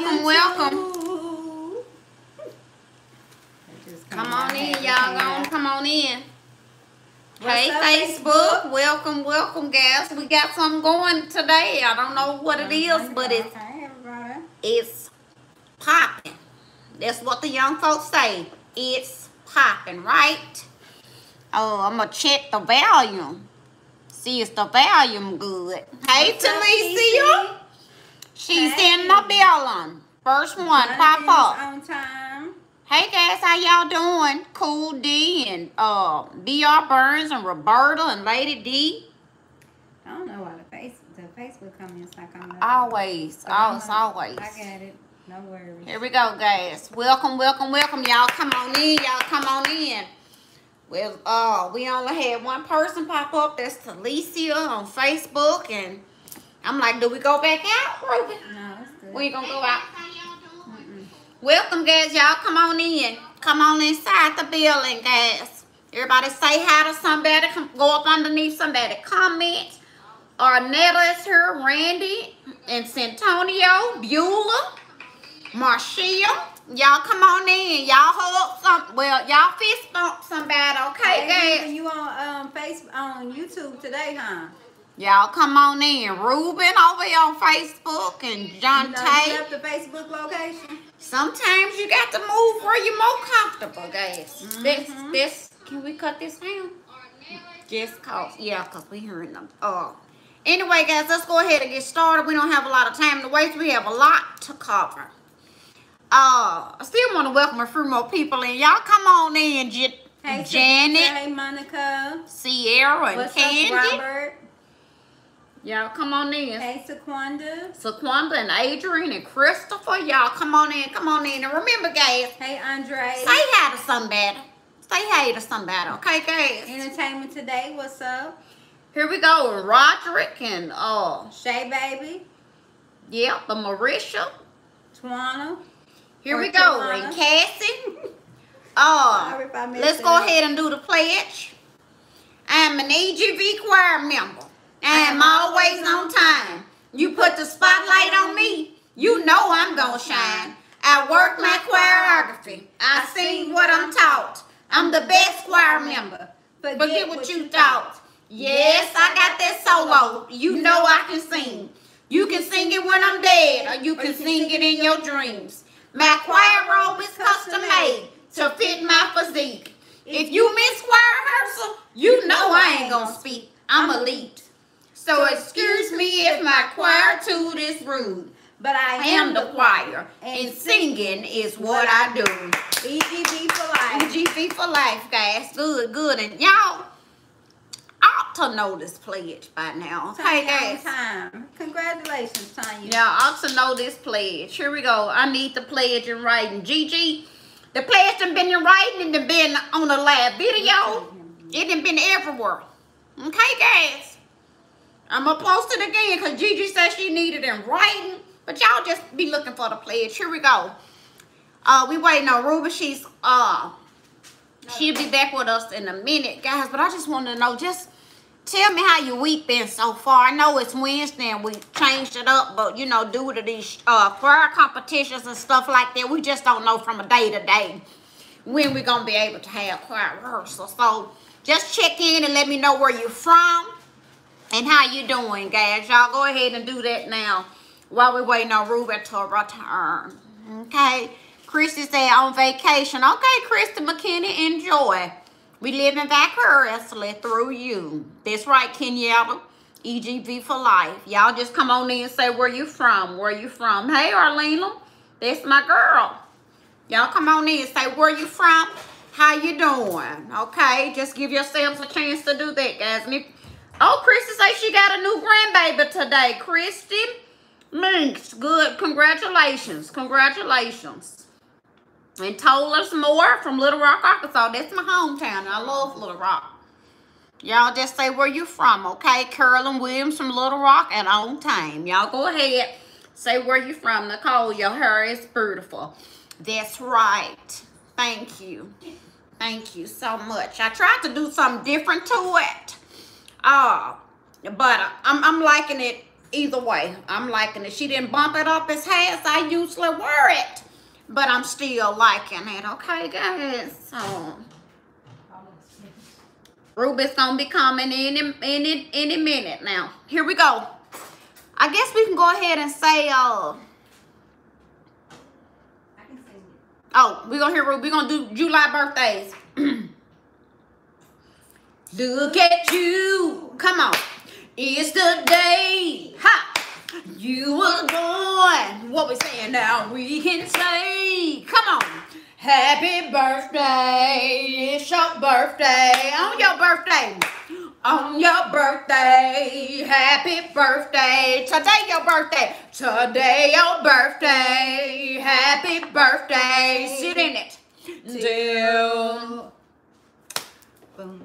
welcome, welcome. Come on in, y'all. Go on, come on in. hey, up, Facebook. Facebook? Welcome, welcome, guys. We got something going today. I don't know what it is, but it's Okay, it's popping. That's what the young folks say. It's popping, right? Oh, I'm gonna check the volume. See if the volume good. Hey, What's Talicia. She's Hey. in the building. First one, pop up. On time. Hey guys, how y'all doing? Cool D and uh DR Burns and Roberta and Lady D. I don't know why the face the Facebook comments coming up. Always, I'm always, gonna- always. I got it. No worries. Here we go, guys. Welcome, welcome, welcome. Y'all come on in. Y'all come on in. Well, uh, we only had one person pop up. That's Talicia on Facebook. And I'm like, do we go back out, Ruben? No. We ain't gonna go out. Welcome, guys. Y'all come on in. Come on inside the building, guys. Everybody say hi to somebody. Come, go up underneath somebody. Comment. Arnetta is here. Randy and Santonio. Beulah. Marcia. Y'all come on in. Y'all hold up some. Well, y'all fist bump somebody, okay, Hey, guys? You on um face on YouTube today, huh? Y'all come on in. Ruben over here on Facebook and John You know, Tate. the Facebook location. Sometimes you got to move where you're more comfortable, guys. This, Mhm. this, can we cut this down? Just cause, yeah, cause we hearing them. Oh. anyway, guys, let's go ahead and get started. We don't have a lot of time to waste. We have a lot to cover. Uh, I still want to welcome a few more people in. Y'all come on in, J- Hey, Janet, Hey, Monica. Sierra, and What's Candy. up, Robert? Y'all come on in. Hey, Sequanda. Saquanda and Adrian and Christopher. Y'all come on in, come on in. And remember, guys, Hey, Andre. Say hi to somebody. Say hey to somebody, okay, guys? Entertainment today. What's up? Here we go. And Roderick and uh, Shay Baby. yep, the Marisha. Twana. Here we go. Tawana. And Cassie. Uh, Sorry if I messed let's go ahead and do the pledge. I'm an EGV choir member. I'm I'm always on time. You put the spotlight on me, you know I'm gonna shine. I work my choreography. I sing what I'm taught. I'm the best choir member. Forget what you thought. Yes, I got that solo. You know I can sing. You can sing it when I'm dead, or you can sing it in your dreams. My choir robe is custom made to fit my physique. If you miss choir rehearsal, you know I ain't gonna speak. I'm elite. So excuse me if my choir toot is rude. But I am the choir, and singing is what I do. EGV for life. EGV for life, guys. Good, good. And y'all ought to know this pledge by now. Tanya on guys. time. Congratulations, Tanya. Y'all ought to know this pledge. Here we go. I need the pledge in writing. Gigi, the pledge done been in writing and been on the live video. It done been everywhere. Okay, guys. I'm gonna post it again because Gigi said she needed in writing. But y'all just be looking for the pledge. Here we go. Uh, we waiting on Ruby. She's uh, she'll be back with us in a minute, guys. But I just want to know, just tell me how your week been so far. I know it's Wednesday and we changed it up, but you know, due to these uh choir competitions and stuff like that, we just don't know from a day to day when we're gonna be able to have choir rehearsal. So just check in and let me know where you're from and how you doing, guys. Y'all go ahead and do that now while we're waiting on Ruby to return. Okay. Christy said on vacation. Okay, Christy McKinney, enjoy. We living vicariously through you. That's right, Kenyatta. EGV for life. Y'all just come on in and say where you from. Where you from? Hey, Arlena. That's my girl. Y'all come on in and say where you from. How you doing? Okay, just give yourselves a chance to do that, guys. Oh, Christy say she got a new grandbaby today. Christy Minx, good. Congratulations. Congratulations. And told us more from Little Rock, Arkansas. That's my hometown. I love Little Rock. Y'all just say where you from, okay? Carolyn Williams from Little Rock and on time. Y'all go ahead. Say where you from. Nicole, your hair is beautiful. That's right. Thank you. Thank you so much. I tried to do something different to it. Uh, but I'm, I'm liking it either way, I'm liking it. She didn't bump it up as fast I usually wear it, but I'm still liking it. Okay, guys. So Ruby's gonna be coming any any any minute now. Here we go. I guess we can go ahead and say uh. I can sing it. Oh, we're gonna hear Ruby. We're gonna do July birthdays. Look at you. Come on. It's the day. Ha! You were born. What we saying now? We can say. Come on. Happy birthday. It's your birthday. On your birthday. On your birthday. Happy birthday. Today your birthday. Today your birthday. Happy birthday. Sit in it. Till Boom,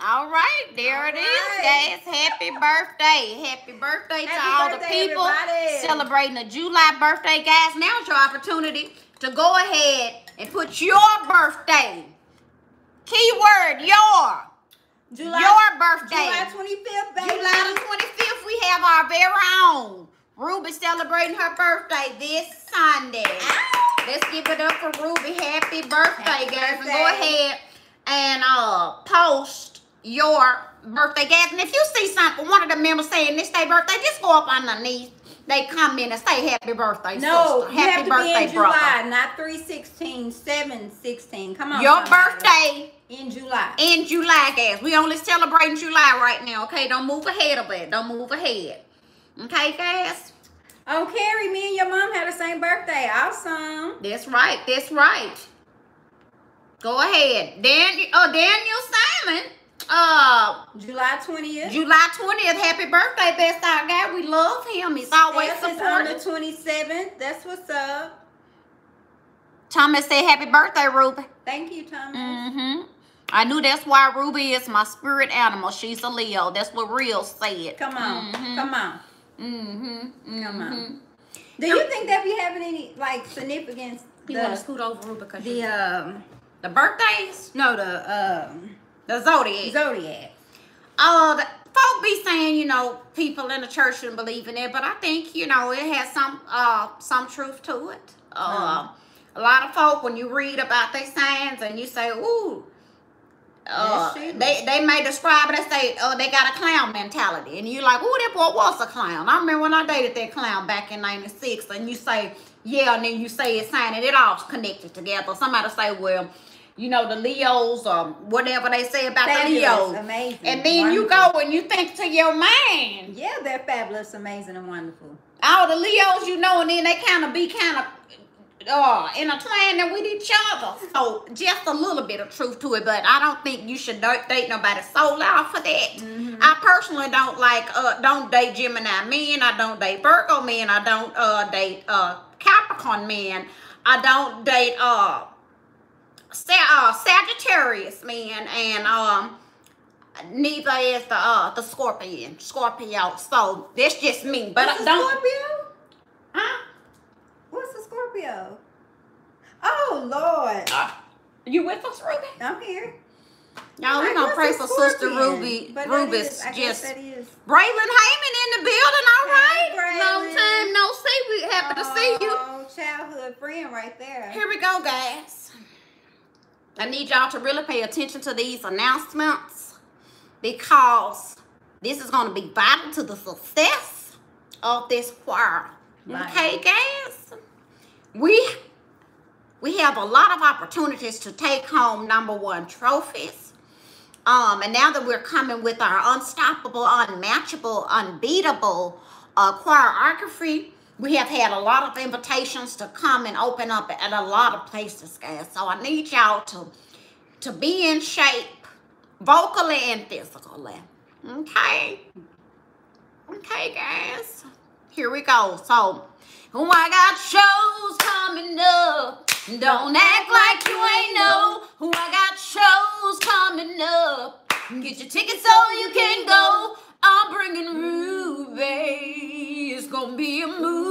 All right, there it is, All guys. Happy birthday. Happy birthday to Happy all the birthday, people everybody. celebrating the July birthday, guys. Now's your opportunity to go ahead and put your birthday. Keyword your. July, your birthday. July 25th, baby. July 25th, we have our very own. Ruby celebrating her birthday this Sunday. Ow. Let's give it up for Ruby. Happy birthday, Happy guys. And go ahead and uh post your birthday, guys. And if you see something, one of the members saying this day birthday, just go up underneath. They come in and say happy birthday, No, sister. you Happy birthday, in brother. July, not 316, 716. Come on. Your birthday In July. in July, guys. We only celebrating July right now, okay? Don't move ahead of it. Don't move ahead. Okay, guys? Oh, Carrie, me and your mom had the same birthday. Awesome. That's right. That's right. Go ahead. Dan, uh, Daniel Simon. Uh, July 20th. July 20th. Happy birthday, best our guy. We love him. He's always Steph is on the 27th. That's what's up. Thomas said happy birthday, Ruby. Thank you, Thomas. Mm-hmm. I knew that's why Ruby is my spirit animal. She's a Leo. That's what Real said. Come on. Mhm. Come on. Mm-hmm. Come on. mhm. Do you think that be having any like significance? You want to scoot over, Ruby? Cause the um the birthdays? no the um The zodiac. zodiac. uh, the, folk be saying, you know, people in the church shouldn't believe in it, but I think, you know, it has some uh some truth to it. Uh, a lot of folk when you read about their signs and you say, ooh, uh, they they may describe it as say, oh, they got a clown mentality, and you're like, ooh, that boy was a clown. I remember when I dated that clown back in '96, and you say, yeah, and then you say it's sign, and it all connected together. Somebody say, well. You know the Leos, or whatever they say about the Leos, amazing, and then you go and you think to your man, Yeah, they're fabulous, amazing, and wonderful. all the Leos you know, and then they kind of be kind of uh, intertwining with each other. So just a little bit of truth to it, but I don't think you should date, nobody soul out for that. Mhm. I personally don't like uh don't date Gemini men. I don't date Virgo men. I don't uh date uh Capricorn men. I don't date uh, uh Sagittarius man, and um neither is the uh the Scorpion Scorpio. So that's just me. But What's I a don't. Scorpio? Huh? What's a Scorpio? Oh Lord, You with us, Ruby? I'm here. Y'all, we Like, gonna pray a for Sister Ruby. But that Ruby's I guess just that is. Braylon Heyman in the building. All right, Hey, long time no see. We happy to see you. Oh, childhood friend right there. Here we go, guys. I need y'all to really pay attention to these announcements because this is going to be vital to the success of this choir. Okay, guys? We we have a lot of opportunities to take home number one trophies. Um, and now that we're coming with our unstoppable, unmatchable, unbeatable uh, choreography, we have had a lot of invitations to come and open up at a lot of places, guys. So I need y'all to to be in shape, vocally and physically. Okay. Okay, guys. Here we go. So, oh, I got shows coming up. Don't act like you ain't know who I got shows coming up. Get your tickets so you can go. I'm bringing Ruby. It's gonna be a movie.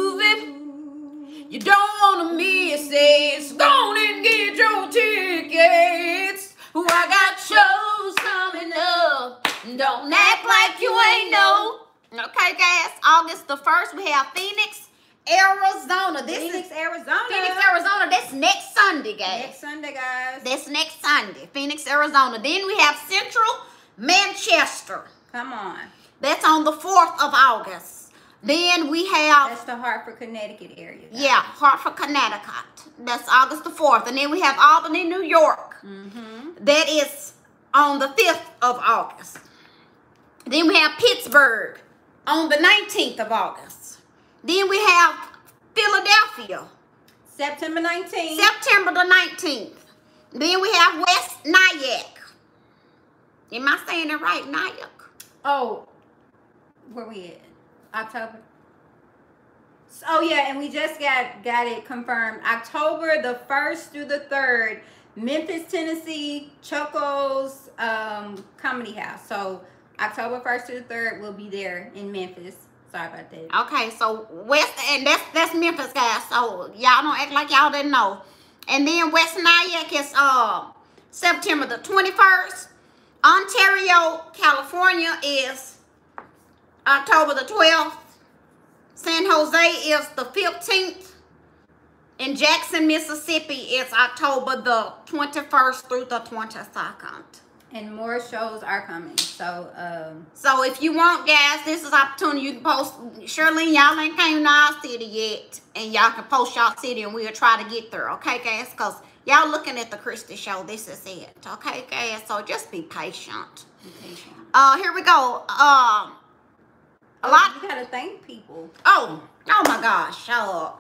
You don't wanna miss it. So go on and get your tickets. Who I got shows coming up. Don't act like you ain't know. Okay, guys. August the 1st, we have Phoenix, Arizona. This Phoenix, is Arizona. Phoenix, Arizona. That's next Sunday, guys. Next Sunday, guys. That's next Sunday. Phoenix, Arizona. Then we have Central Manchester. Come on. That's on the 4th of August. Then we have That's the Hartford, Connecticut area. Yeah, Hartford, Connecticut. That's August the 4th. And then we have Albany, New York. Mm-hmm. That is on the 5th of August. Then we have Pittsburgh on the 19th of August. Then we have Philadelphia, September 19th. September the 19th. Then we have West Nyack. Am I saying it right, Nyack? oh, where we at? October. Oh yeah, and we just got got it confirmed. October the first through the third, Memphis, Tennessee, Chuckles um, Comedy House. So October first to the third, we'll be there in Memphis. Sorry about that. Okay, so West and that's that's Memphis guys. So y'all don't act like y'all didn't know. And then West Nyack is uh September the 21st. Ontario, California is October the 12th. San Jose is the 15th. And Jackson, Mississippi is October the 21st through the 22nd. And more shows are coming. So um, So if you want, guys, this is opportunity. You can post. Shirleen, y'all ain't came to our city yet, and y'all can post y'all city, and we'll try to get there. Okay, guys? Because y'all looking at the Christi show. This is it. Okay, guys? So just be patient. be patient. Uh, here we go. Um, a lot. You gotta thank people. Oh, oh my gosh. Uh,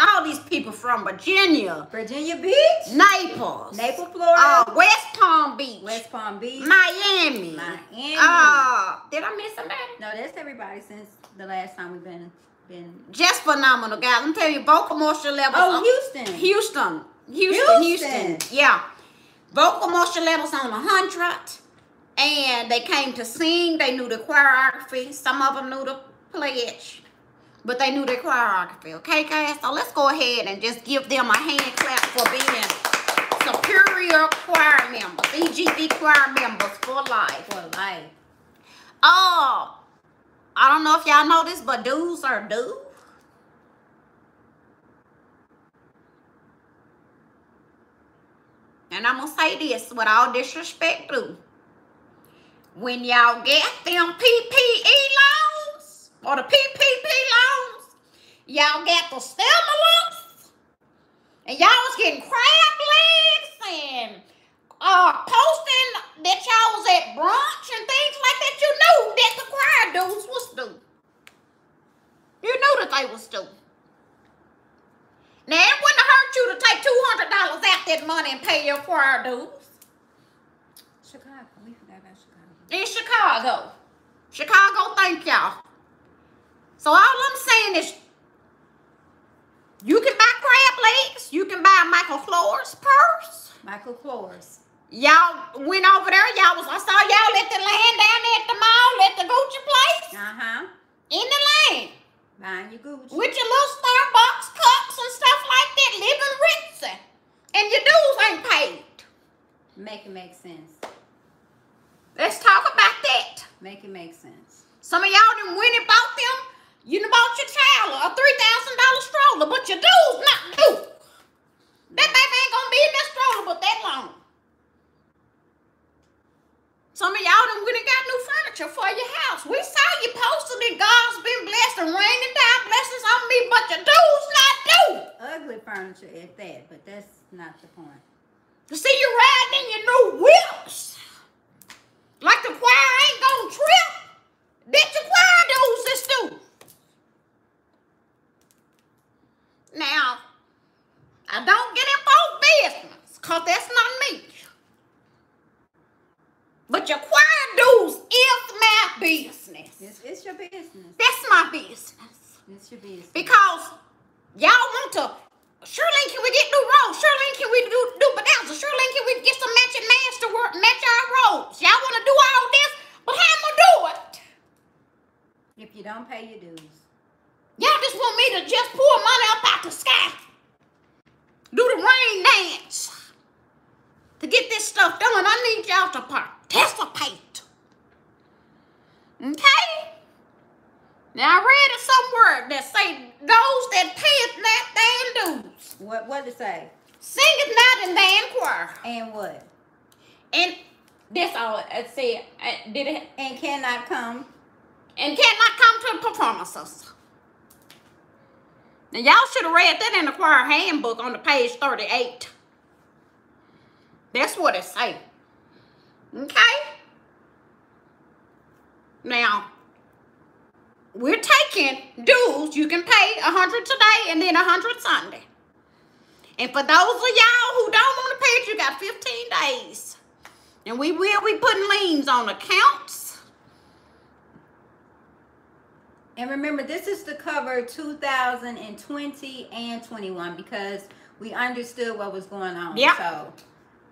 all these people from Virginia, Virginia Beach, Naples, Naples, Florida, uh, West Palm Beach, West Palm Beach, Miami. Miami. Uh, did I miss somebody? no, that's everybody since the last time we've been been. Just phenomenal, guys. I'm telling you, vocal moisture levels. Oh, on- Houston. Houston. Houston. Houston. Houston. Yeah. Vocal moisture levels on 100. And they came to sing. They knew the choreography. Some of them knew the pledge. But they knew their choreography. Okay, guys? So let's go ahead and just give them a hand clap for being superior choir members. EGV choir members for life. For life. Oh, I don't know if y'all know this, but dudes are dudes. And I'm gonna say this with all disrespect too. When y'all get them PPE loans or the PPP loans, y'all get the stimulus, and y'all was getting crab legs and uh, posting that y'all was at brunch and things like that, you knew that the choir dudes was due. You knew that they was due. Now, it wouldn't hurt you to take $200 out that money and pay your choir dues Chicago. We forgot about Chicago. In Chicago. Chicago, thank y'all. So all I'm saying is, you can buy crab legs. You can buy Michael Floors purse. Michael Kors. Y'all went over there. Y'all was I saw y'all at the land down there at the mall at the Gucci place Uh huh. in the land Buying your Gucci. with your little Starbucks cups and stuff like that, living ritzy, and your dues ain't paid. Make it make sense. Let's talk about that. Make it make sense. Some of y'all done went and bought them. You done bought your child a three thousand dollar stroller, but your dues not due. That baby ain't gonna be in that stroller but that long. Some of y'all done went and got new furniture for your house. We saw you posted it. God's been blessed and raining down blessings on me, but your dues not due. Ugly furniture at that, but that's not the point. To see you riding in your new whips. Like the choir ain't gonna trip. That your choir dues is due. Now, I don't get involved business, cause that's not me. But your choir dues is my business. It's, it's your business. That's my business. It's your business. Because y'all want to Shirleen, can we get new robes? Shirleen, can we do, do bonanza? Shirley, can we get some matching masks to work, match our robes? Y'all want to do all this? But how am I do it? If you don't pay your dues. Y'all just want me to just pour money up out the sky. Do the rain dance. To get this stuff done, I need y'all to participate. Okay? Now I read it somewhere that say those that payeth not their dues. What what did it say? Singeth not in the choir. And what? And that's all it said. Uh, Did it And cannot come. and cannot come to the performances. Now y'all should have read that in the choir handbook on the page 38. That's what it say. Okay? Now, we're taking dues. You can pay a hundred today and then a hundred Sunday. And for those of y'all who don't want to pay you got 15 days. And we will be putting liens on accounts. And remember, this is to cover 2020 and 21 because we understood what was going on. Yeah. So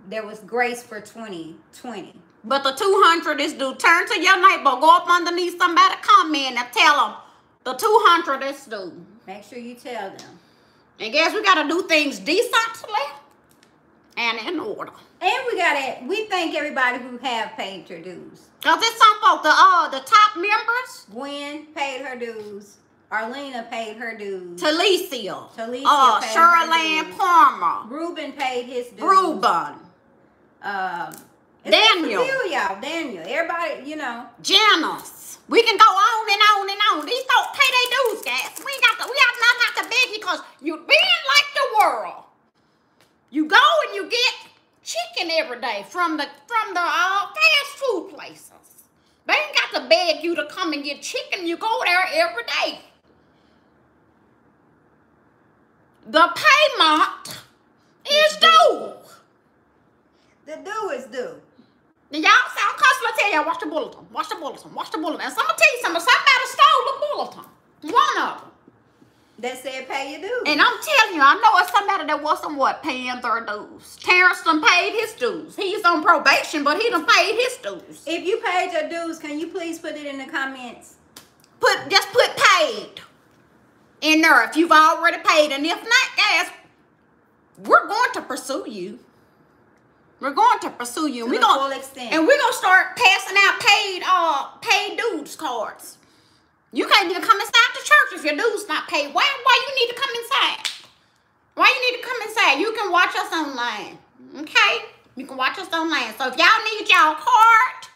there was grace for 2020. But the 200 is due. Turn to your neighbor. Go up underneath somebody comment and tell them the 200 is due. Make sure you tell them. And guess we got to do things decently and in order. And we got it. We thank everybody who have paid your dues. Because it's some folk, the, uh, the top members, Gwen paid her dues. Arlena paid her dues. Talicia, Talicia uh, paid dues. Palmer, Ruben paid his dues. Ruben, Um, Daniel. y'all. Daniel. Everybody, you know. Janice. We can go on and on and on. These folks pay their dues, guys. We ain't got to, we have not got to beg you because you being like the world. You go and you get chicken every day from the from the uh, fast food places. They ain't got to beg you to come and get chicken. You go there every day. The payment is due. The due is due. Now, y'all sound customer tell y'all watch the bulletin, watch the bulletin, watch the bulletin. And so I'm gonna tell you something. Somebody stole the bulletin. One of them. That said pay your dues. And I'm telling you, I know it's somebody that wasn't what paying their dues. Terrence done paid his dues. He's on probation, but he done paid his dues. if you paid your dues, can you please put it in the comments? Put just put paid in there if you've already paid, and if not, guys, we're going to pursue you. We're going to pursue you. To we the gonna full extent. and we're gonna start passing out paid uh paid dues cards. You can't even come inside the church if your dues not paid. Why why you need to come inside? Why you need to come inside? You can watch us online. Okay? You can watch us online. So if y'all need y'all card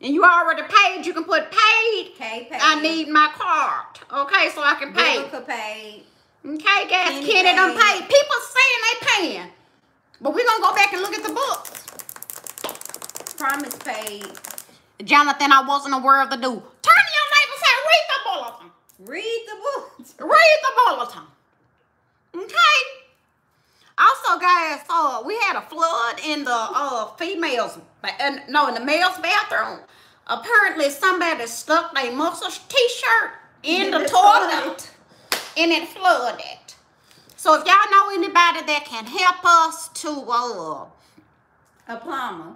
and you already paid, you can put paid. Okay, paid. I need my card. Okay, so I can pay. Biblical paid. Okay, guys, Kenny Kenny done paid. People saying they paying. But we're gonna go back and look at the books. Promise paid. Jonathan, I wasn't aware of the due. Turn to your neighbor and say, read the bulletin. Read the book. Read the bulletin. Okay? Also, guys, uh, we had a flood in the uh females, and no, in the males' bathroom. Apparently, somebody stuck their muscle t-shirt in In the the toilet, and it flooded. So, if y'all know anybody that can help us to uh A plumber.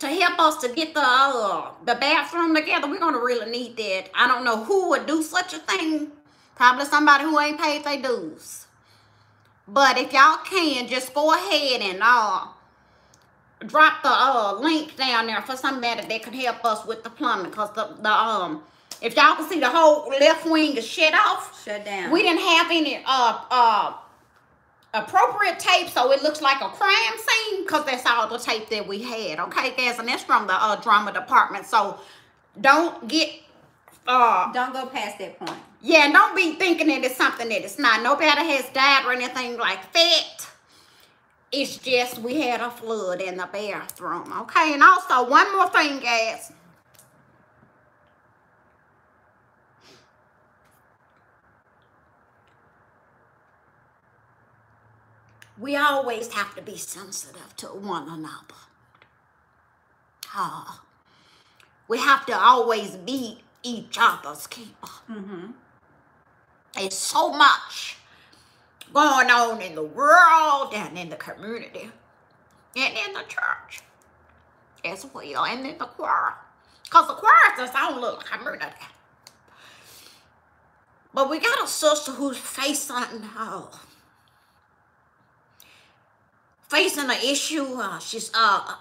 To help us to get the uh, the bathroom together, we're gonna really need that. I don't know who would do such a thing. Probably somebody who ain't paid their dues. But if y'all can, just go ahead and uh drop the uh link down there for somebody that can help us with the plumbing. Cause the, the um if y'all can see the whole left wing is shut off. Shut down. We didn't have any uh uh appropriate tape, so it looks like a crime scene because that's all the tape that we had. Okay, guys, and that's from the uh, drama department. So don't get uh Don't go past that point. yeah, and don't be thinking that it's something that it's not. Nobody has died or anything like that. It's just we had a flood in the bathroom. Okay, and also one more thing, guys. We always have to be sensitive to one another. Ah, we have to always be each other's keeper. Mm-hmm. It's so much going on in the world and in the community and in the church as well and in the choir. Because the choir is its own little community. But we got a sister who's facing uh, facing an issue. Uh, she's uh,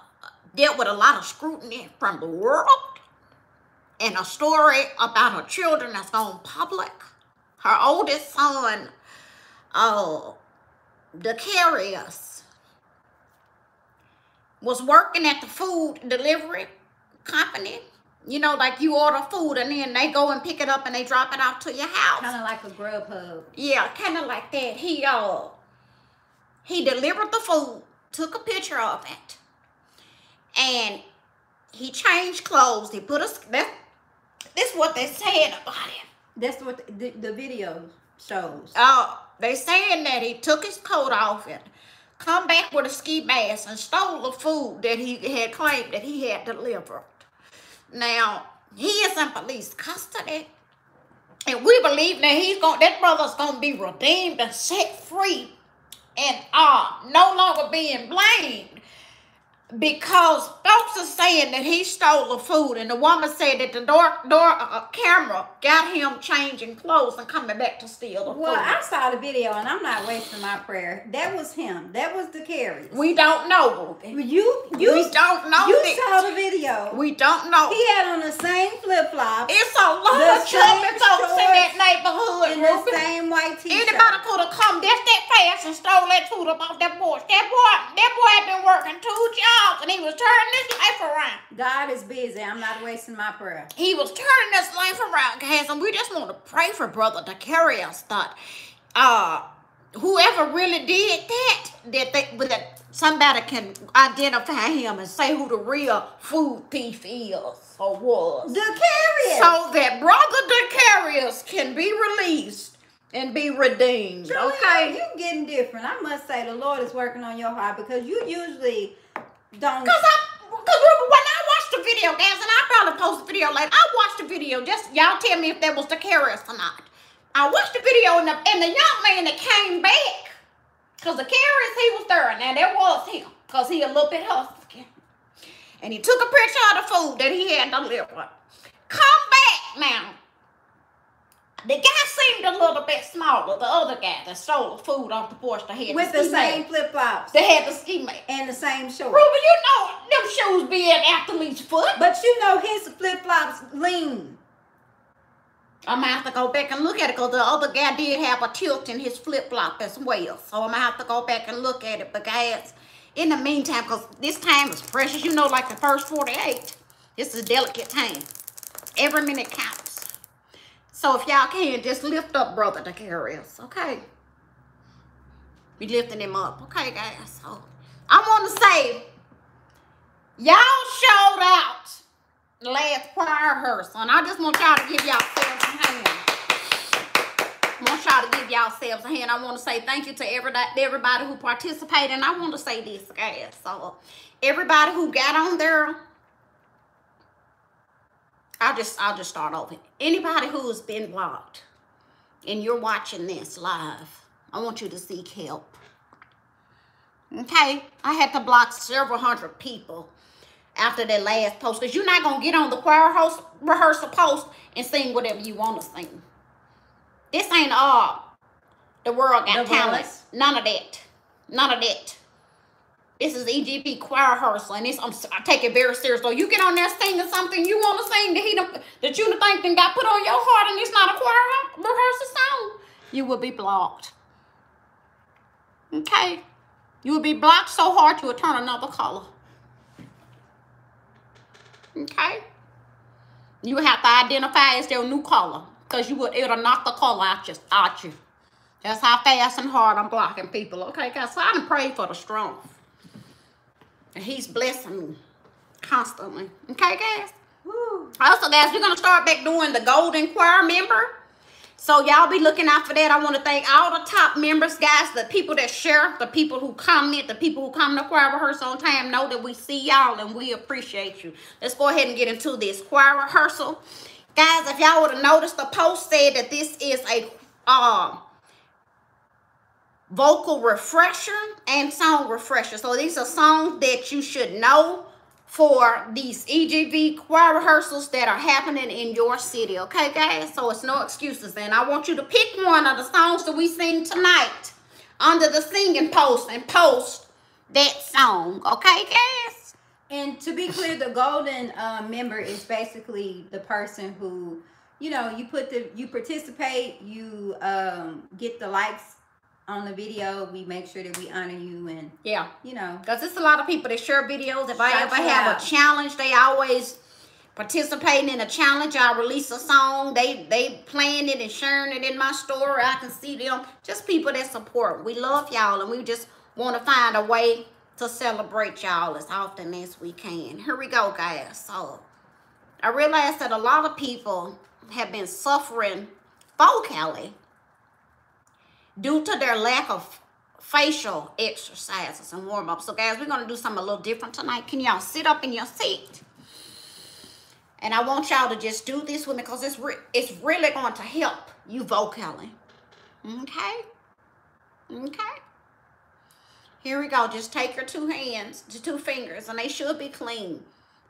dealt with a lot of scrutiny from the world and a story about her children that's gone public. Her oldest son, uh, Decarius, was working at the food delivery company. You know, like you order food and then they go and pick it up and they drop it off to your house. Kind of like a Grubhub. Yeah, kind of like that. He uh he delivered the food, took a picture of it, and he changed clothes. He put a that, this is what they saying about him. That's what the, the video shows. Uh, they saying that he took his coat off and come back with a ski mask and stole the food that he had claimed that he had delivered. Now he is in police custody. And we believe that he's going that brother's gonna be redeemed and set free and uh no longer being blamed because folks are saying that he stole the food and the woman said that the door door uh, camera got him changing clothes and coming back to steal the Well, food. Well, I saw the video and I'm not wasting my prayer. That was him. That was the carry. we don't know. You you we don't know you saw the video. we don't know. He had on the same flip flops It's a lot The of same folks in that neighborhood. in the same white t-shirt. Anybody could have come just that fast and stole that food up off that porch. That boy, that boy had been working two jobs and he was turning his life around. God is busy. I'm not wasting my prayer. He was turning his life around, guys, and we just want to pray for brother Decarius that uh whoever really did that, that they that somebody can identify him and say who the real food thief is or was. Carrier. So that brother Decarius can be released and be redeemed. Julia, okay? you getting different. I must say the Lord is working on your heart because you usually don't. Cause I, cause when I watched the video, guys, and I probably post the video later. I watched the video. Just y'all tell me if that was Decarius or not. I watched the video and the and the young man that came back, cause Decarius he was there. Now that was him, cause he a little bit husky, and he took a picture of the food that he had delivered. Come back now. The guy seemed a little bit smaller. The other guy that stole the food off the porch that had with the, the same flip flops They had the ski mask. and the same shorts. Ruby, you know them shoes be an athlete's foot. But you know his flip flops lean. I'm gonna have to go back and look at it because the other guy did have a tilt in his flip flop as well. So I'm gonna have to go back and look at it. But guys, in the meantime, because this time is precious, you know, like the first 48, this is a delicate time. Every minute counts. So if y'all can, just lift up Brother Decarius, okay? Be lifting him up, okay, guys? So I want to say, y'all showed out last choir rehearsal, and I just want y'all to give yourselves a hand. I want y'all to give yourselves a hand. I want to say thank you to everybody who participated, and I want to say this, guys. So everybody who got on there, I'll just I'll just start over. Anybody who has been blocked and you're watching this live, I want you to seek help. Okay? I had to block several hundred people after that last post because you're not gonna get on the choir host rehearsal post and sing whatever you want to sing. This ain't all the world got The talent. None of that. None of that. This is EGV choir rehearsal, and I'm, I take it very serious. So you get on there singing something you want to sing that he that you think then got put on your heart, and it's not a choir rehearsal song, you will be blocked. Okay, you will be blocked so hard you will turn another color. Okay, you have to identify as their new color because you will it'll knock the color out you out you. That's how fast and hard I'm blocking people. Okay, guys. So I done prayed for the strength. He's blessing me constantly. Okay, guys? Woo. Also, guys, we're going to start back doing the Golden Choir member. So y'all be looking out for that. I want to thank all the top members, guys, the people that share, the people who comment, the people who come to choir rehearsal on time. Know that we see y'all and we appreciate you. Let's go ahead and get into this choir rehearsal. Guys, if y'all would have noticed, the post said that this is a... Uh, vocal refresher and song refresher. So these are songs that you should know for these EGV choir rehearsals that are happening in your city. Okay, guys? So it's no excuses. And I want you to pick one of the songs that we sing tonight under the singing post and post that song. Okay, guys? And to be clear, the golden uh, member is basically the person who, you know, you put the you participate, you um, get the likes on the video. We make sure that we honor you and Yeah. you know. Because it's a lot of people that share videos. If I ever have out. a challenge, they always participating in a challenge. I release a song. They they playing it and sharing it in my story. I can see them. Just people that support. We love y'all and we just want to find a way to celebrate y'all as often as we can. Here we go, guys. So I realized that a lot of people have been suffering vocally due to their lack of facial exercises and warm up. So, guys, we're going to do something a little different tonight. Can y'all sit up in your seat? And I want y'all to just do this with me because it's, re- it's really going to help you vocally. Okay? Okay? Here we go. Just take your two hands, the two fingers, and they should be clean.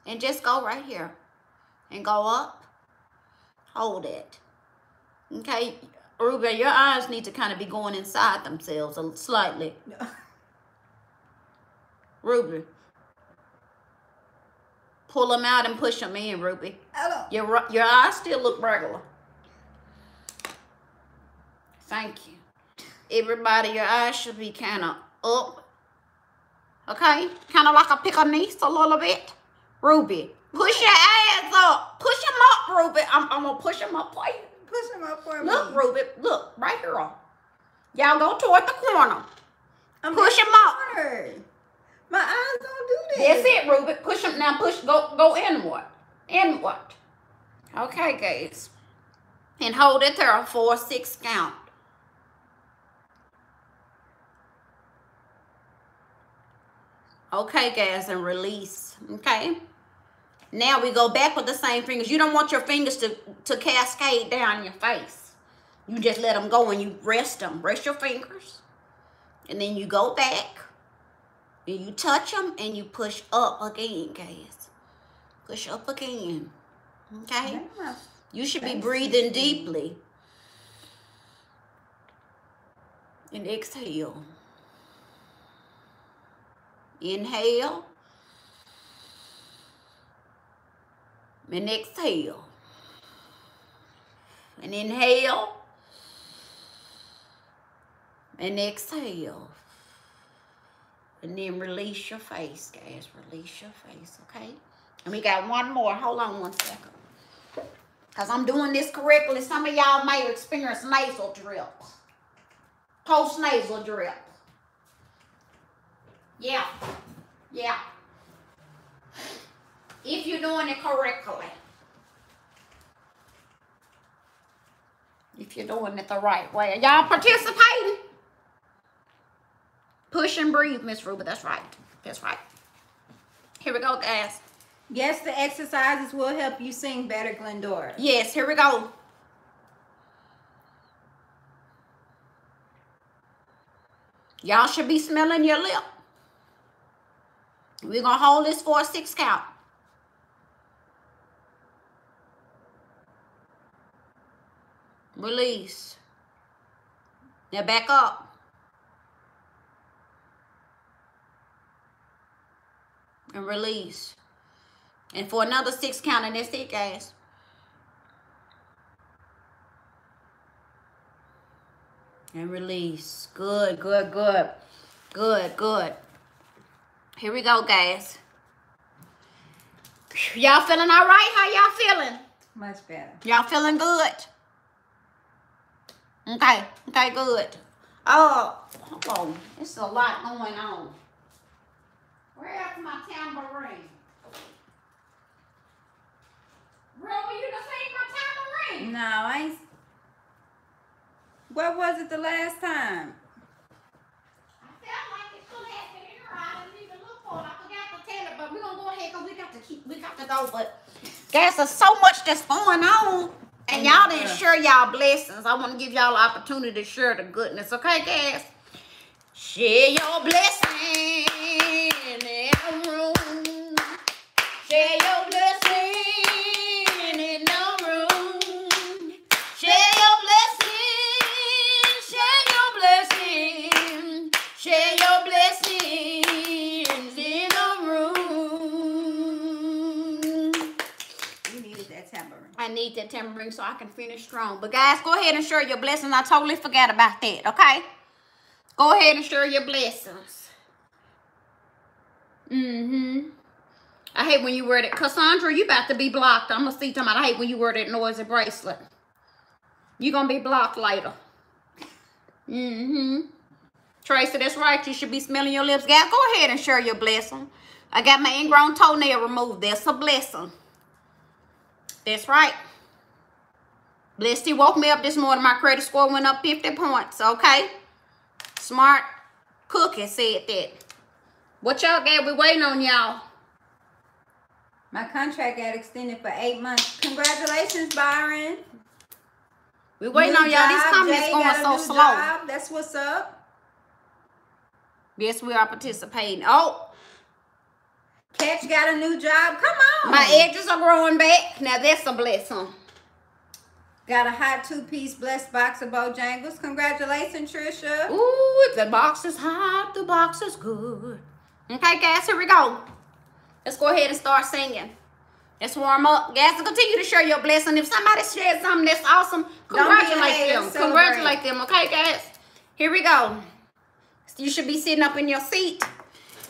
And just go right here. And go up. Hold it. Okay? Ruben, your eyes need to kind of be going inside themselves a slightly. Ruby. Pull them out and push them in, Ruby. Hello. Your, your eyes still look regular. Thank you. Everybody, your eyes should be kind of up. Okay? Kind of like a pickaninny a little bit. Ruby, push your eyes up. Push them up, Ruby. I'm, I'm going to push them up for you. Push him up for Look, me. Ruby, look, right here. Y'all go toward the corner. I'm push in him the up. corner. My eyes don't do this. That's it, Ruby. Push them now. Push. Go. Go inward. Inward. Okay, guys. And hold it there for a six count. Okay, guys, and release. Okay. Now we go back with the same fingers. You don't want your fingers to, to cascade down your face. You just let them go and you rest them. Rest your fingers. And then you go back. And you touch them and you push up again, guys. Push up again. Okay? Yeah. You should be breathing deeply. And exhale. Inhale. And exhale. And inhale. And exhale. And then release your face, guys. Release your face, okay? And we got one more. Hold on one second. Because I'm doing this correctly. Some of y'all may experience nasal drip. Post-nasal drip. Yeah. Yeah. If you're doing it correctly. If you're doing it the right way. Y'all participating? Push and breathe, Miss Ruby. That's right. That's right. Here we go, guys. Yes, the exercises will help you sing better, Glendora. Yes, here we go. Y'all should be smelling your lip. We're going to hold this for a six count. Release. Now back up. And release. And for another six count, and that's it, guys. And release. Good, good, good. Good, good. Here we go, guys. Y'all feeling all right? How y'all feeling? Much better. Y'all feeling good? Okay, okay, good. Oh, hold on. It's a lot going on. Where's my tambourine? Ruby, you done seen my tambourine? No, I ain't. What was it the last time? I felt like it should have been here. I didn't even look for it. I forgot to tell it, but we're gonna go ahead because we got to keep, we got to go. But guys, there's so much that's going on, and y'all didn't share y'all blessings. I want to give y'all opportunity to share the goodness. Okay, guys. Share your blessing in the room. Share your blessing in the room. Share your blessing. Share your blessing. Share your blessings in the room. You needed that tambourine. I need that tambourine so I can finish strong. But guys, go ahead and share your blessings. I totally forgot about that, okay? Go ahead and share your blessings. Mm-hmm. I hate when you wear that. Cassandra, you about to be blocked. I'm going to see about I hate when you wear that noisy bracelet. You're going to be blocked later. Mm-hmm. Tracy, that's right. You should be smelling your lips. Guys, go ahead and share your blessing. I got my ingrown toenail removed. That's a blessing. That's right. Blessed he woke me up this morning. My credit score went up 50 points. Okay. Smart Cookie said that. What y'all got? We waiting on y'all. My contract got extended for eight months. Congratulations, Byron. We waiting New on y'all. These comments Jay going so slow. job. That's what's up. Yes, we are participating. Oh, Catch got a new job. Come on. my edges are growing back. Now that's a blessing. Got a hot two-piece blessed box of Bojangles. Congratulations, Trisha. Ooh, if the box is hot, the box is good. Okay, guys, here we go. Let's go ahead and start singing. Let's warm up. Guys, continue to share your blessing. If somebody shared something that's awesome, congratulate them. Congratulate them, okay, guys? Here we go. You should be sitting up in your seat.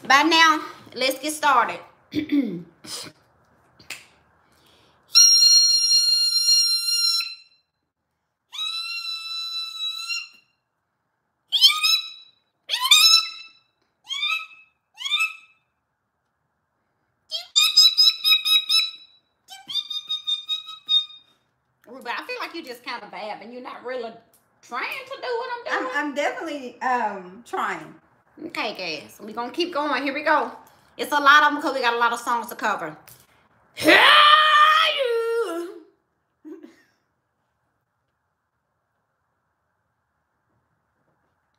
By now, let's get started. Ruben, I feel like you're just kind of babbing. You're not really trying to do what I'm I'm, doing. I'm definitely um trying. Okay, guys, we're gonna keep going. Here we go. It's a lot of them because we got a lot of songs to cover. You.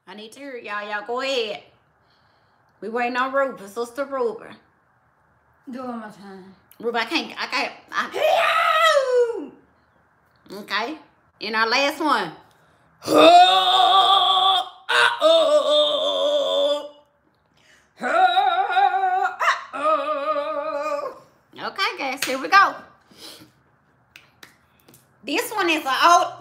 I need to hear y'all. Y'all go ahead. We waiting on Ruben, Sister Ruben. Do it one more time. Ruben, I can't, I can't, I, okay. In our last one. Here we go. This one is a old,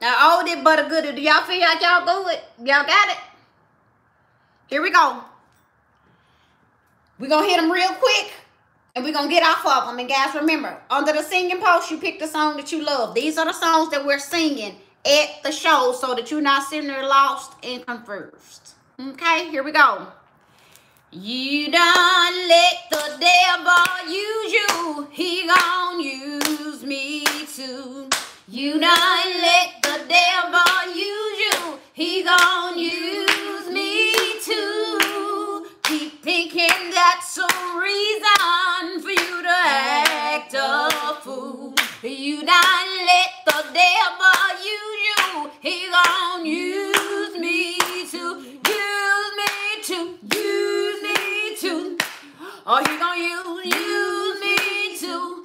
a oldie but a goodie. Do y'all feel like y'all good? Y'all got it? Here we go. We're gonna hit them real quick and we're gonna get off of them. And guys, remember, under the singing post, you pick the song that you love. These are the songs that we're singing at the show so that you're not sitting there lost and confused. Okay, here we go. You done let the devil use you. He gon' use me too. You done let the devil use you. He gon' use me too. Keep thinking that's a reason for you to act a fool. You done let the devil use you. He gon' use me too. Oh, he gon' use, use me too.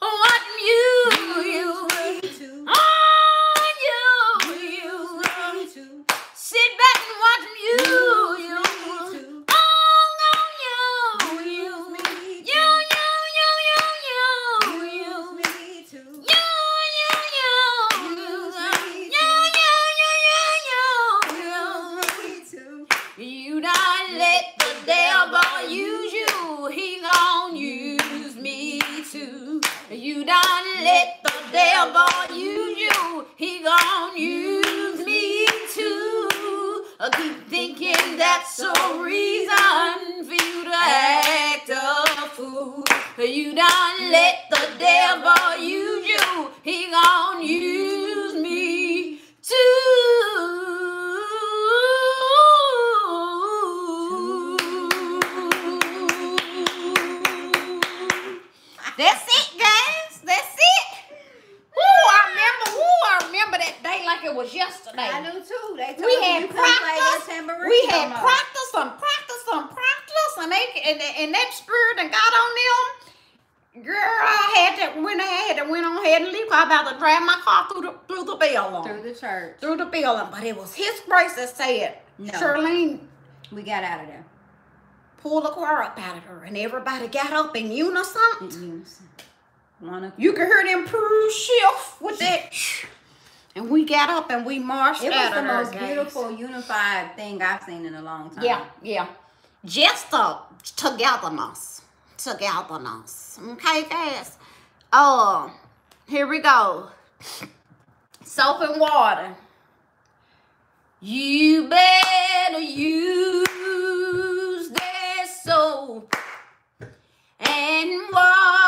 What you, you, oh, you, you. Sit back and watch me, you, you. Oh, no, you, you. You, you, you, you, you, you. You, you, you, you. You, you, you, you, you. You done let the devil use you. He gon' use me too. You done let the devil use you. He gon' use me too. I keep thinking that's a reason for you to act a fool. You done let the devil use you. He gon' use me too. That's it, guys. That's it. Woo, I remember. Woo, I remember that day like it it was yesterday. I knew too. They told we me had you couldn't play that practice. tambourine We no had more. practice and practice and practice, and they and, and that spirit and got on them. Girl, I had to when I had to went on ahead and leave. I about to drive my car through the through the building, through the church. through the building. But it was His grace that said, No. Shirleen, We got out of there. pull the car up out of her, and everybody got up in unison. In unison. You could hear them purr shift with that. And we got up and we marched It was out the most guys. beautiful, unified thing I've seen in a long time. Yeah, yeah. Just the togetherness. Togetherness. Okay, guys. Oh, here we go. Soap and water. You better use that soap and water.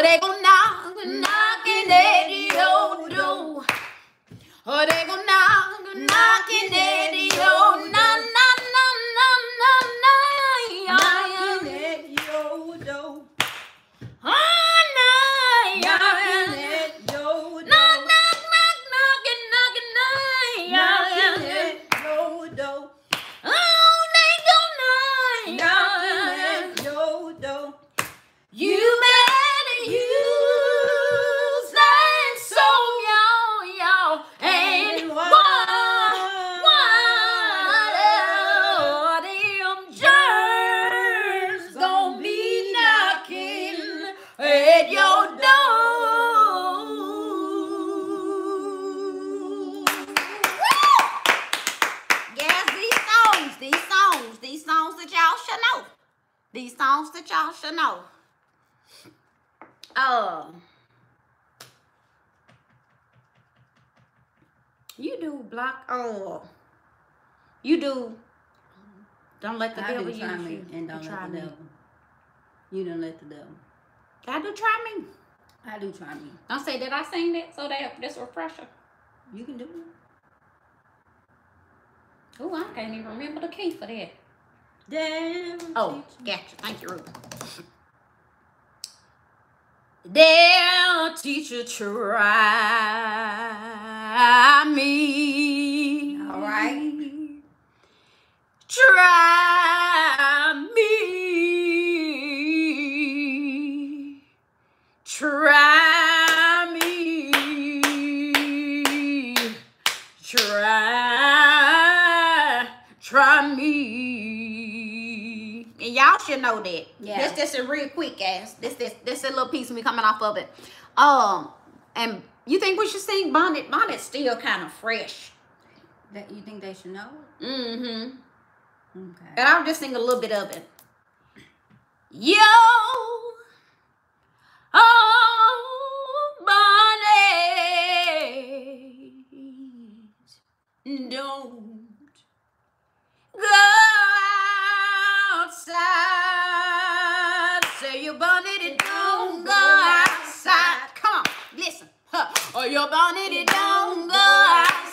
Oh, You do oh. You do don't let the I devil do use try me you. and don't You let the me. devil. You don't let the devil. I do try me. I do try me. Don't say that I sing that so that that's a refresher. You can do it. Oh, I can't even remember the key for that. Damn. Oh, gotcha. Thank you, Ruben. They'll teach you try me. All right. Try me. Try me. Try. Try me. And y'all should know that. Yeah. This this a real quick, ass. This this this a little piece of me coming off of it. Um, and you think we should sing Bonnet? Bonnet's still kind of fresh. That you think they should know? it? Mm-hmm. Okay. And I'll just sing a little bit of it. Yo, oh, Bonnet, don't Oh, your bonnet, it don't go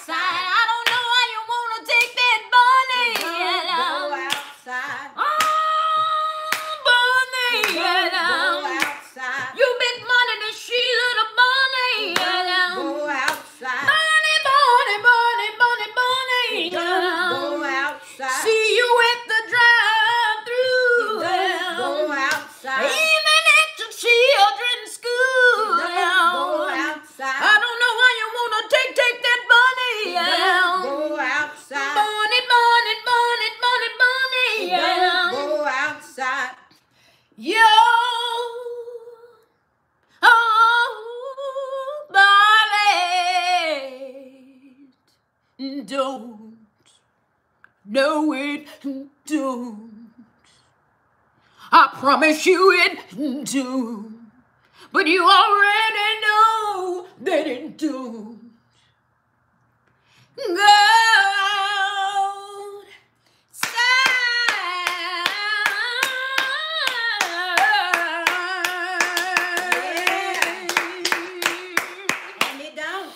don't. I promise you it don't. but you already know that it don't. Gold And it don't.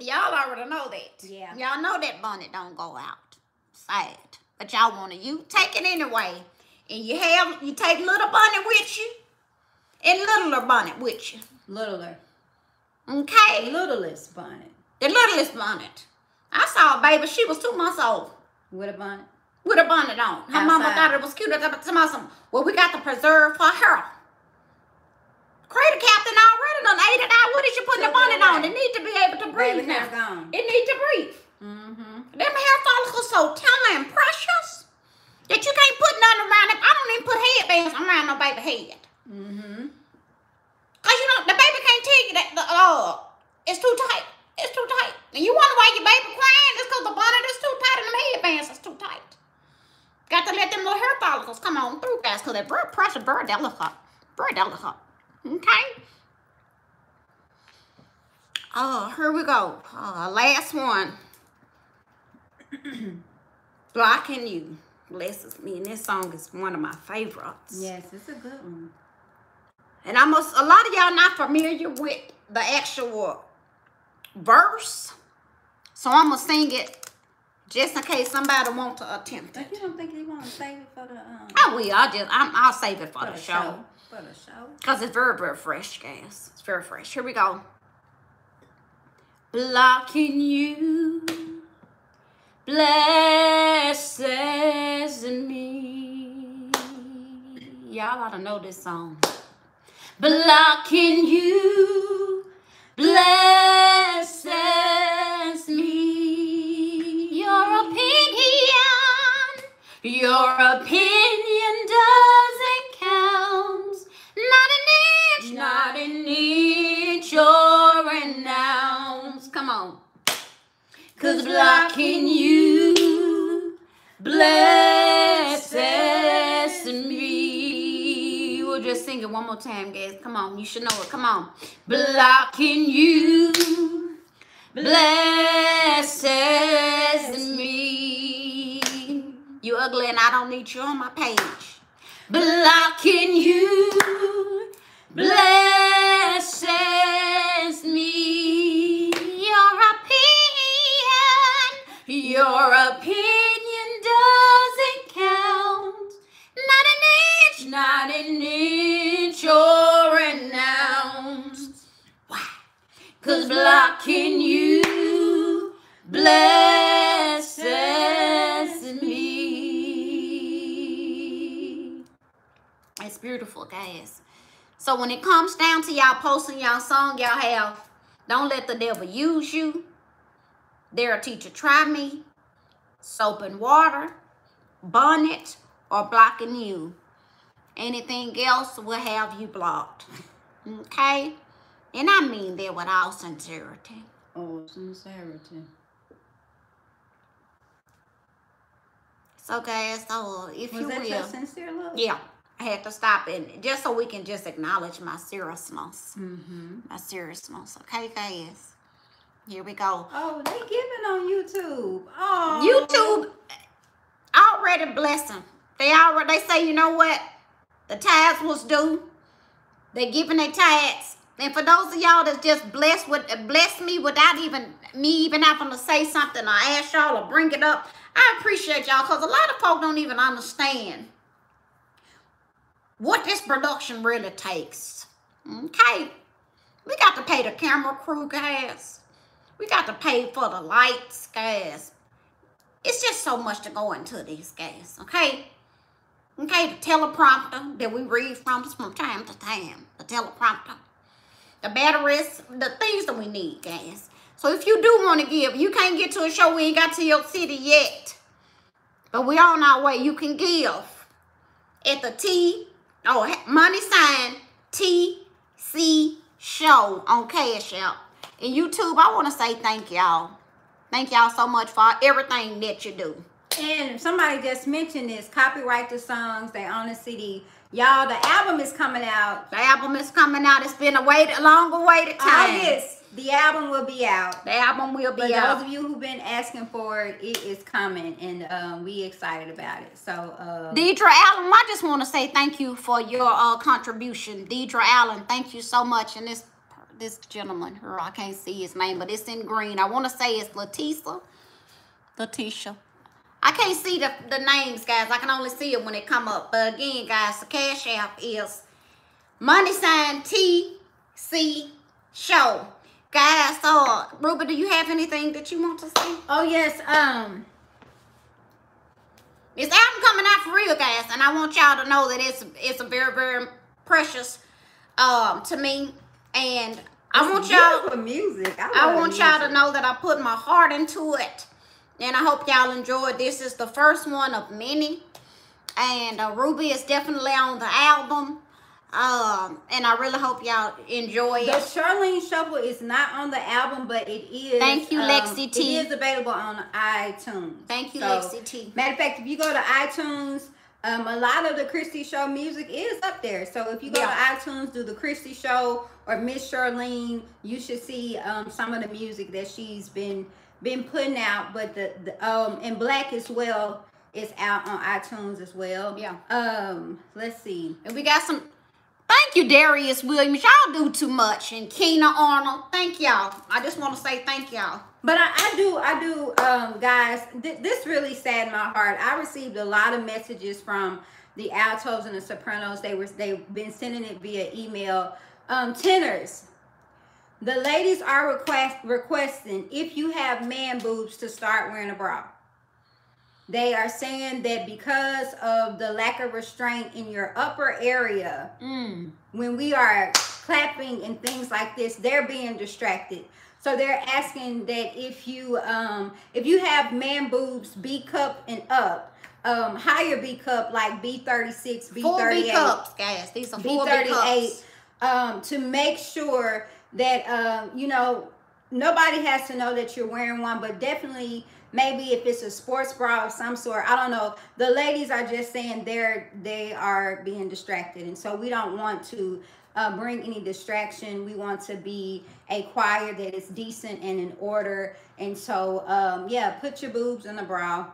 Y'all already know that. Yeah. Y'all know that bonnet don't go out. Sad. But y'all want to you take it anyway. And you have you take little bonnet with you and littler bonnet with you. Littler. Okay? Littlest bonnet. The littlest bonnet. I saw a baby, she was two months old With a bonnet. with a bonnet on. Her mama thought it was cute. To myself, well, we got to preserve for her. Crater captain already done ate it out. What is you putting the bonnet on? It need to be able to breathe now. gone. It need to breathe. Mm-hmm. Them hair follicles so tender and precious that you can't put nothing around it. I don't even put headbands around no baby head. Mm-hmm. Cause you know the baby can't you that the uh it's too tight. It's too tight. And you wonder why your baby crying? It's cause the bonnet is too tight and them headbands is too tight. Got to let them little hair follicles come on through, guys, cause they're very precious, very delicate. Very delicate. Okay? Oh, here we go. Uh, last one. Blocking you blesses me, and this song is one of my favorites. Yes, it's a good one. And I'm a, a lot of y'all not familiar with the actual verse. So I'm gonna sing it just in case somebody want to attempt it. you don't think they want to save it for the um I will. I'll just I'm, I'll save it for, for the show For the show. because it's very very fresh, guys. It's very fresh. Here we go. Blocking you blesses me. Y'all ought to know this song. Blocking you blesses me. Your opinion, your opinion doesn't count. Not an inch, not an inch, or an ounce. Come on. Cause blocking you blesses sing it one more time, guys. Come on, you should know it. Come on. Blocking you blesses me. You ugly and I don't need you on my page. Blocking you blesses me. Your opinion, your opinion not an inch or an ounce. Why? Cause blocking you blesses me. It's beautiful, guys. So when it comes down to y'all posting y'all song, y'all have, don't let the devil use you. Dare a teacher try me. Soap and water, bonnet, or blocking you. Anything else will have you blocked. Okay? And I mean that with all sincerity. All sincerity. So guys, so if Was you that will. your sincere love? Yeah, I had to stop and just so we can just acknowledge my seriousness. Mm-hmm. My seriousness. Okay, guys. Here we go. Oh, they giving on YouTube. Oh. YouTube already blessing. They already they say, you know what? The tithes was due. They're giving their tithes. And for those of y'all that's just blessed with bless me without even me even having to say something or ask y'all or bring it up, I appreciate y'all because a lot of folk don't even understand what this production really takes. Okay. We got to pay the camera crew, guys. We got to pay for the lights, guys. It's just so much to go into these, guys. Okay? Okay, the teleprompter that we read from from time to time. The teleprompter. The batteries, the things that we need, guys. So if you do want to give, you can't get to a show, we ain't got to your city yet. But we on our way. You can give at the T, oh, money sign TC show on Cash App. And YouTube, I want to say thank y'all. Thank y'all so much for everything that you do. And somebody just mentioned this. Copyright the songs. They own the CD. Y'all, the album is coming out. The album is coming out. It's been a wait, a long awaited time. August. The album will be out. The album will be But out. those of you who've been asking for it, it is coming, and um, we excited about it. So, uh, Deidre Allen, I just want to say thank you for your uh, contribution. Deidre Allen, thank you so much. And this this gentleman here, I can't see his name, but it's in green. I want to say it's Leticia. Letitia. I can't see the, the names, guys. I can only see it when it come up. But again, guys, the cash app is money sign T C show. Guys, so Ruby, do you have anything that you want to say? oh yes, um, This album coming out for real, guys, and I want y'all to know that it's it's a very very precious um to me, and I want y'all music. I love want y'all to know that I put my heart into it, and I hope y'all enjoyed. This is the first one of many, and uh, Ruby is definitely on the album, um, and I really hope y'all enjoy The it. Shirleen Shuffle is not on the album, but it is. Thank you, um, Lexi T. It is available on iTunes. Thank you, So, Lexi T. Matter of fact, if you go to iTunes, um, a lot of the Christi Show music is up there. So if you go Yeah. to iTunes, do the Christi Show or Miss Shirleen, you should see um, some of the music that she's been been putting out. But the, the um and Black as well is out on iTunes as well. Yeah. Um, let's see. And we got some. Thank you, Darius Williams. Y'all do too much. And Keena Arnold. Thank y'all. I just want to say thank y'all. But I, I do, I do, um, guys. Th- this really saddened my heart. I received a lot of messages from the altos and the sopranos. They were, they've been sending it via email. Um, tenors. The ladies are request requesting if you have man boobs to start wearing a bra. They are saying that because of the lack of restraint in your upper area, Mm. when we are clapping and things like this, they're being distracted. So they're asking that if you um if you have man boobs B cup and up, um higher B cup like B36, Full B B38, cups, guys. These are full B B38 um to make sure that um you know nobody has to know that you're wearing one, but definitely maybe if it's a sports bra of some sort, I don't know. The ladies are just saying they're they are being distracted, and so we don't want to uh, bring any distraction. We want to be a choir that is decent and in order, and so um yeah, put your boobs in the bra.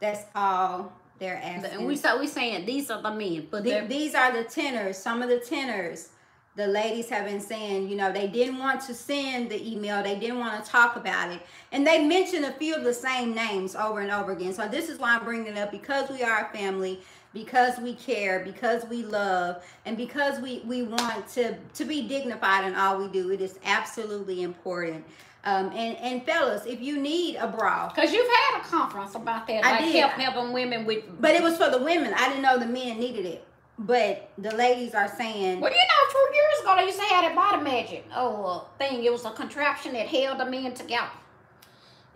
That's all they're asking. And we so we saying these are the men, but The- these are the tenors. Some of the tenors, the ladies have been saying, you know, they didn't want to send the email. They didn't want to talk about it. And they mentioned a few of the same names over and over again. So this is why I'm bringing it up because we are a family, because we care, because we love, and because we, we want to, to be dignified in all we do. It is absolutely important. Um, and, and fellas, if you need a bra, because you've had a conference about that. I like did. help helping women with. but it was for the women. I didn't know the men needed it. But the ladies are saying Well, you know, two years ago they used to have that body magic oh uh, thing. It was a contraption that held the men together.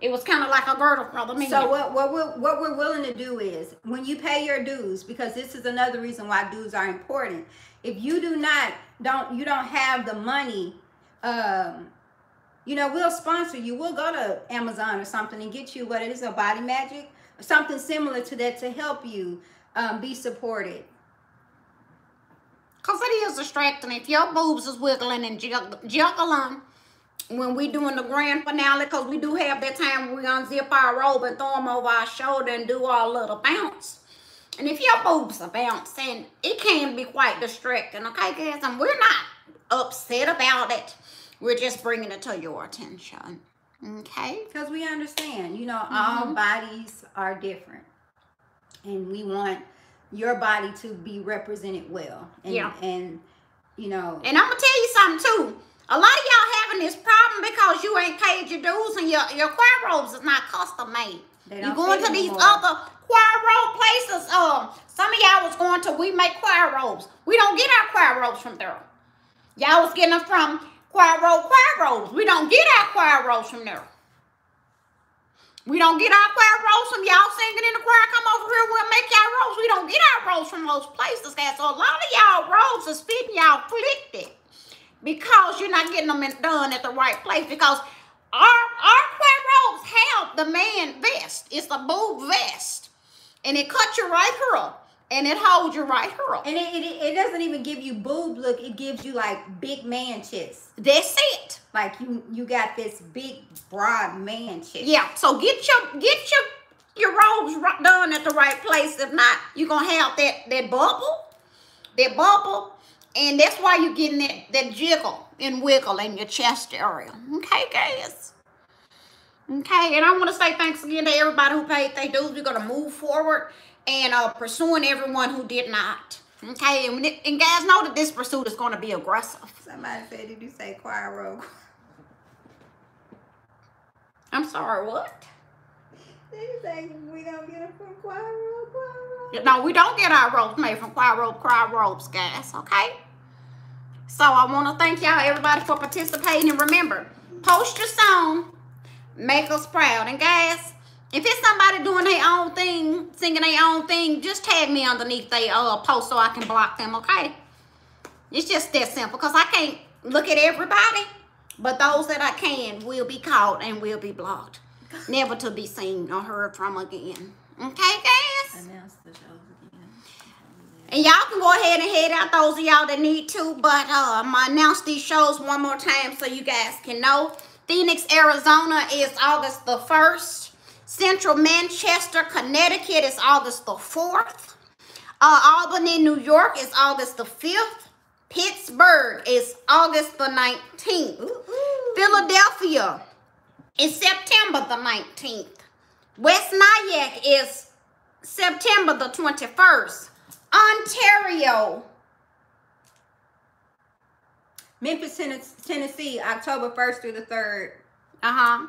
It was kind of like a girdle for the men. So what what we're what we're willing to do is when you pay your dues, because this is another reason why dues are important. If you do not don't you don't have the money, um, you know, we'll sponsor you. We'll go to Amazon or something and get you what it is a body magic something similar to that to help you um, be supported. Cause it is distracting. If your boobs is wiggling and jugg- juggling when we doing the grand finale, cause we do have that time when we unzip our robe and throw them over our shoulder and do our little bounce. And if your boobs are bouncing, it can be quite distracting. Okay, guys, and we're not upset about it. We're just bringing it to your attention. Okay. Because we understand, you know, all Mhm. bodies are different. And we want your body to be represented well. And, Yeah. And, you know, And I'm gonna tell you something too. A lot of y'all having this problem because you ain't paid your dues and your, your choir robes is not custom made. You going to these anymore. other choir robe places. Um, some of y'all was going to we make choir robes. We don't get our choir robes from there. Y'all was getting them from choir robe choir robes. We don't get our choir robes from there. We don't get our choir robes from y'all singing in the choir. Come over here, we'll make y'all robes. We don't get our robes from those places, guys. So a lot of y'all robes is fitting y'all afflicted because you're not getting them done at the right place. Because our our choir robes have the man vest. It's the boob vest. And it cuts you right here. And it holds your right here. And it, it, it doesn't even give you boob look. It gives you like big man chest. That's it. Like you you got this big broad man chest. Yeah. So get your get your your robes done at the right place. If not, you're gonna have that that bubble, that bubble, and that's why you're getting that that jiggle and wiggle in your chest area. Okay, guys. Okay, and I want to say thanks again to everybody who paid their dues. We're gonna move forward and uh pursuing everyone who did not. Okay, and, it- and guys know that this pursuit is gonna be aggressive. Somebody said, did you say choir robe? I'm sorry, what? They say we don't get it from choir robe, choir. No, we don't get our robes made from choir robe, choir robes, guys, okay? So I want to thank y'all, everybody, for participating. And remember, post your song, make us proud. And guys, if it's somebody doing their own thing, singing their own thing, just tag me underneath their uh, post so I can block them, okay? It's just that simple because I can't look at everybody, but those that I can will be caught and will be blocked. Never to be seen or heard from again. Okay, guys? Announce the shows again. And y'all can go ahead and head out those of y'all that need to. But uh, I'm going to announce these shows one more time so you guys can know. Phoenix, Arizona is August the 1st. Central Manchester, Connecticut is August the 4th. Uh, Albany, New York is August the 5th. Pittsburgh is August the 19th. Ooh, ooh. Philadelphia is September the 19th. West Nyack is September the 21st. Ontario, Memphis, Tennessee, October 1st through the 3rd. uh-huh.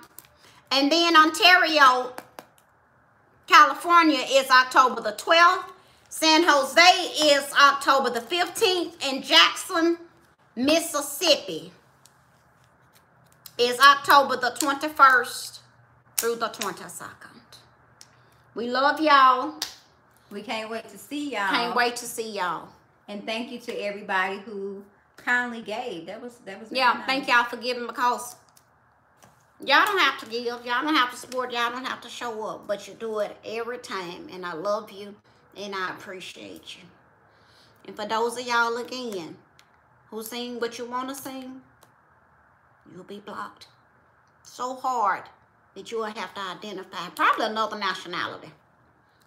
And then Ontario, California is October the 12th. San Jose is October the 15th. And Jackson, Mississippi is October the 21st through the 22nd. We love y'all. We can't wait to see y'all. Can't wait to see y'all. And thank you to everybody who kindly gave. That was that was Yeah, nice. thank y'all for giving because y'all don't have to give, y'all don't have to support, y'all don't have to show up, but you do it every time. And I love you and I appreciate you. And for those of y'all again who sing what you want to sing, you'll be blocked so hard that you will have to identify probably another nationality.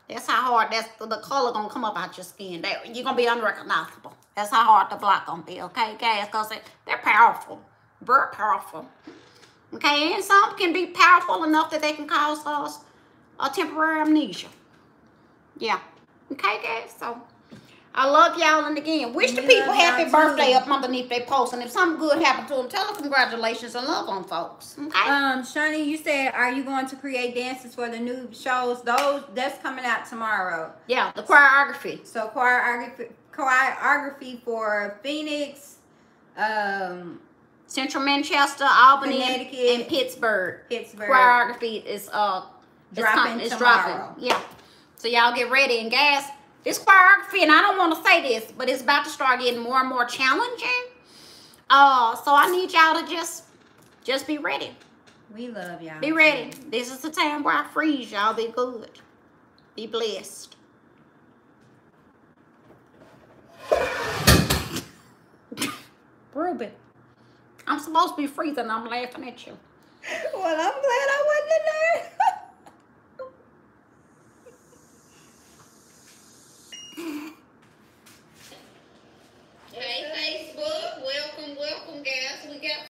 That's how hard that's the, color gonna come up out your skin. They, you're gonna be unrecognizable. That's how hard the block gonna be, okay, guys? Because they, they're powerful, very powerful. Okay, and some can be powerful enough that they can cause us a temporary amnesia. Yeah. Okay, guys. So I love y'all, and again, wish the people happy birthday too. up underneath their post, and if something good happened to them, tell them congratulations and love on folks. Okay. Um, Shani, you said, are you going to create dances for the new shows? Those that's coming out tomorrow. yeah, the choreography. So choreography, choreography for Phoenix, um, Central Manchester, Albany, and, Pittsburgh. Pittsburgh. Choreography is uh Dropping it's dropping. Yeah. So y'all get ready and gas. this choreography, and I don't want to say this, but it's about to start getting more and more challenging. Uh, so I need y'all to just just be ready. We love y'all. Be ready. This is the time where I freeze y'all. Be good. Be blessed. Ruben, I'm supposed to be freezing. I'm laughing at you. Well, I'm glad I wasn't in there. hey, Facebook. Welcome, welcome, guys. We got